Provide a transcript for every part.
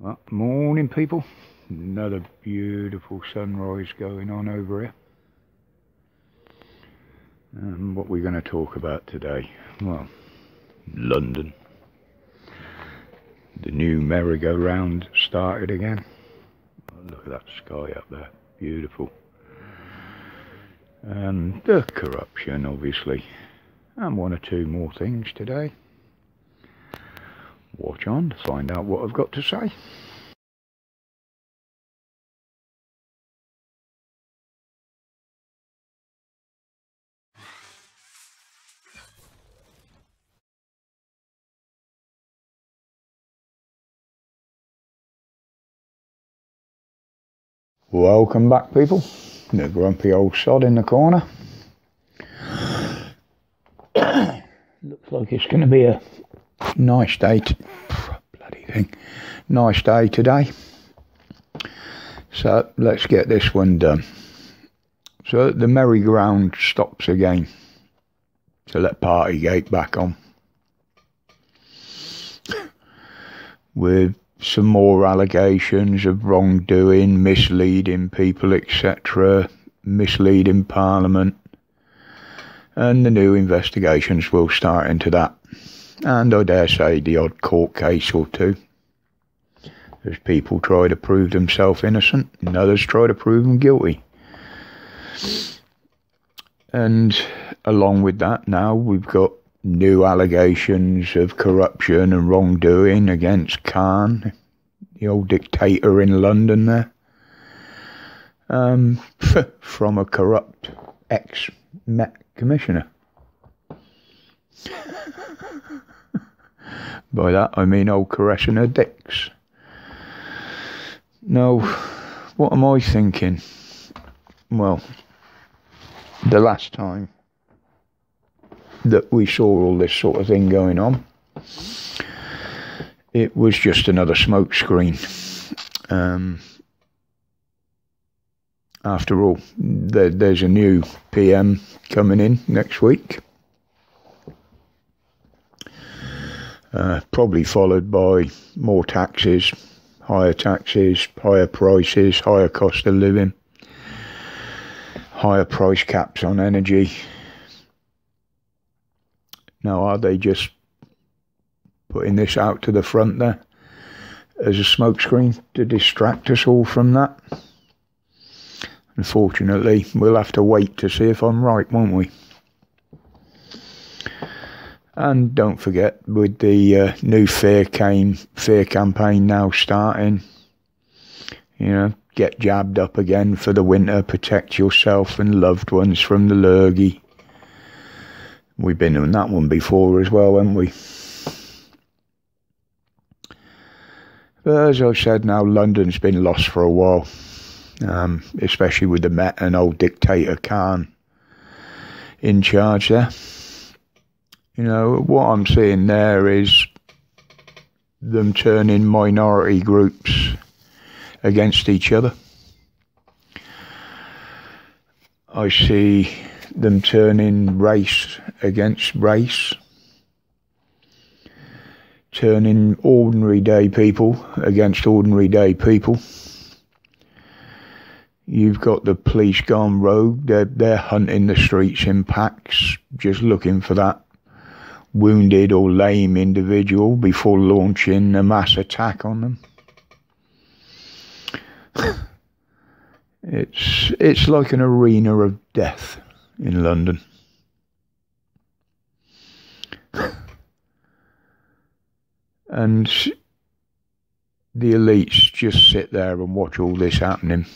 Well, morning people. Another beautiful sunrise going on over here. And what we're going to talk about today? Well, London. The new merry-go-round started again. Look at that sky up there. Beautiful. And the corruption, obviously. And one or two more things today watch on to find out what I've got to say. Welcome back people, the grumpy old sod in the corner. Looks like it's going to be a nice day bloody thing. Nice day today. So let's get this one done. So the merry-go-round stops again. To let party partygate back on. With some more allegations of wrongdoing misleading people etc misleading parliament. And the new investigations will start into that and I dare say the odd court case or two. As people try to prove themselves innocent, and others try to prove them guilty. And along with that, now we've got new allegations of corruption and wrongdoing against Khan, the old dictator in London there, um, from a corrupt ex-Met commissioner. By that I mean old caressing her dicks. Now, what am I thinking? Well, the last time that we saw all this sort of thing going on, it was just another smokescreen. Um, after all, there, there's a new PM coming in next week. Uh, probably followed by more taxes, higher taxes, higher prices, higher cost of living, higher price caps on energy. Now, are they just putting this out to the front there as a smokescreen to distract us all from that? Unfortunately, we'll have to wait to see if I'm right, won't we? And don't forget, with the uh, new fear came fear campaign now starting, you know, get jabbed up again for the winter, protect yourself and loved ones from the lurgy. We've been on that one before as well, haven't we? But as I've said now, London's been lost for a while, um, especially with the Met and old dictator Khan in charge there. You know, what I'm seeing there is them turning minority groups against each other. I see them turning race against race, turning ordinary day people against ordinary day people. You've got the police gone rogue. They're, they're hunting the streets in packs, just looking for that wounded or lame individual before launching a mass attack on them. it's it's like an arena of death in London. and the elites just sit there and watch all this happening.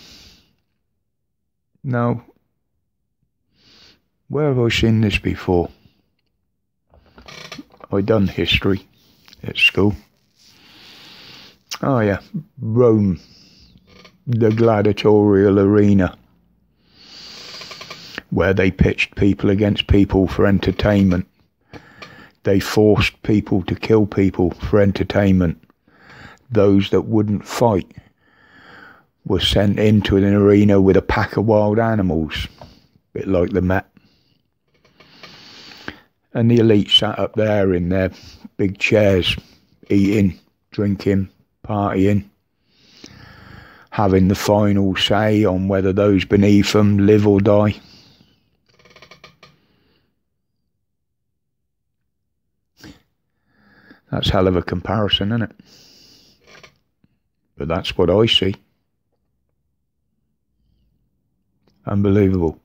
Now, where have I seen this before? I done history at school. Oh yeah, Rome, the gladiatorial arena, where they pitched people against people for entertainment. They forced people to kill people for entertainment. Those that wouldn't fight were sent into an arena with a pack of wild animals, a bit like the Met and the elite sat up there in their big chairs, eating, drinking, partying, having the final say on whether those beneath them live or die. That's hell of a comparison, isn't it? But that's what I see. Unbelievable.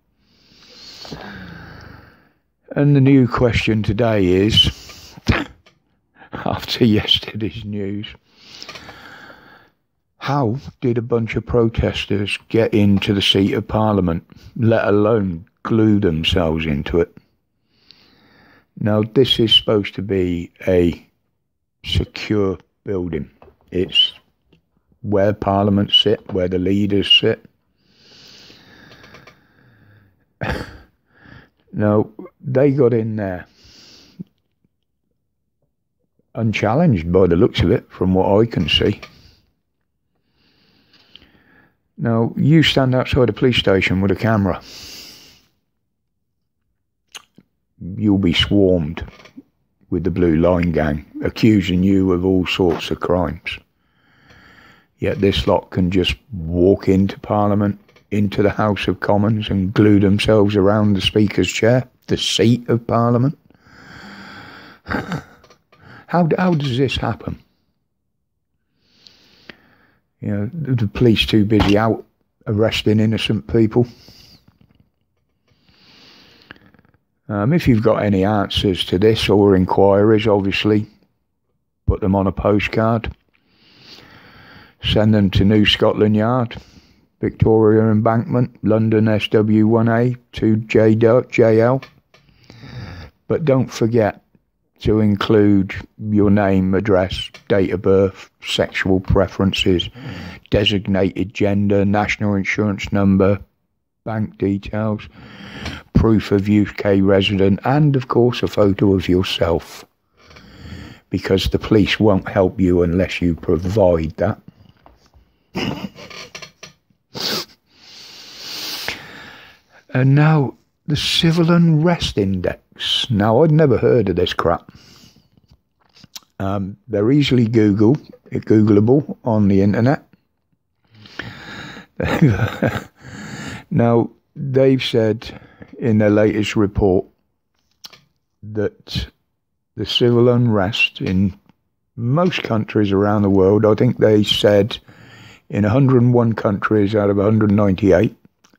And the new question today is after yesterday's news, how did a bunch of protesters get into the seat of parliament, let alone glue themselves into it? Now, this is supposed to be a secure building. It's where parliament sit, where the leaders sit. No, they got in there unchallenged by the looks of it, from what I can see. Now, you stand outside a police station with a camera. You'll be swarmed with the Blue Line Gang, accusing you of all sorts of crimes. Yet this lot can just walk into Parliament, into the House of Commons, and glue themselves around the Speaker's chair, the seat of Parliament. how, how does this happen? You know, the police too busy out arresting innocent people. Um, if you've got any answers to this or inquiries, obviously, put them on a postcard. Send them to New Scotland Yard, Victoria Embankment, London SW1A 2JL. But don't forget to include your name, address, date of birth, sexual preferences, designated gender, national insurance number, bank details proof of UK resident, and of course a photo of yourself. Because the police won't help you unless you provide that. And now the Civil Unrest Index. Now, I'd never heard of this crap. Um, they're easily Google, Googleable on the internet. now, they've said in their latest report that the civil unrest in most countries around the world, I think they said in 101 countries out of 198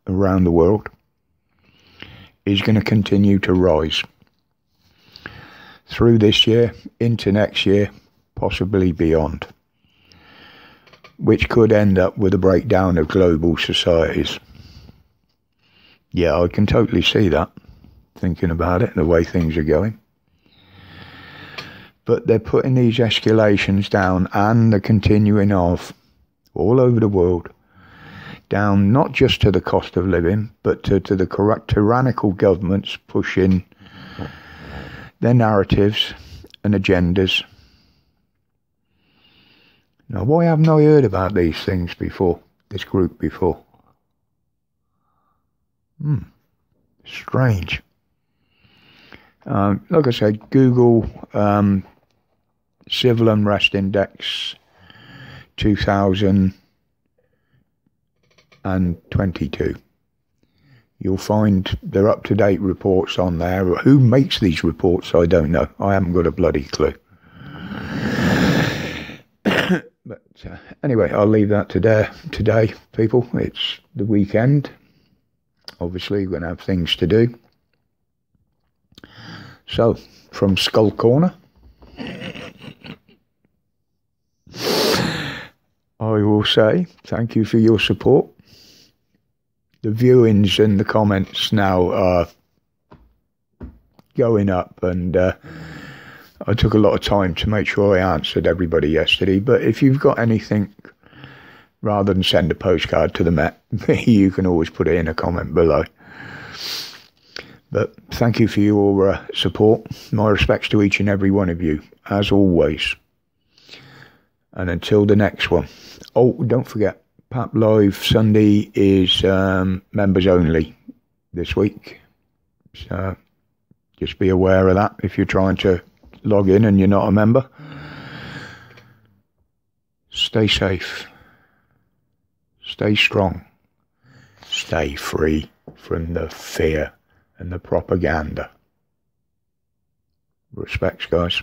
around the world, is going to continue to rise through this year, into next year, possibly beyond, which could end up with a breakdown of global societies. Yeah, I can totally see that, thinking about it, the way things are going. But they're putting these escalations down and the continuing of all over the world down not just to the cost of living, but to, to the corrupt tyrannical governments pushing their narratives and agendas. Now, why haven't I heard about these things before, this group before? Hmm. Strange. Um, like I said, Google um, Civil Unrest Index 2022. You'll find their up to date reports on there. Who makes these reports? I don't know. I haven't got a bloody clue. but uh, anyway, I'll leave that to there today, people. It's the weekend obviously, we're going to have things to do. So, from Skull Corner, I will say thank you for your support. The viewings and the comments now are going up, and uh, I took a lot of time to make sure I answered everybody yesterday. But if you've got anything rather than send a postcard to the Met, you can always put it in a comment below. But thank you for your uh, support. My respects to each and every one of you, as always. And until the next one. Oh, don't forget, PAP Live Sunday is um, members only this week. So just be aware of that if you're trying to log in and you're not a member. Stay safe Stay strong. Stay free from the fear and the propaganda. Respects, guys.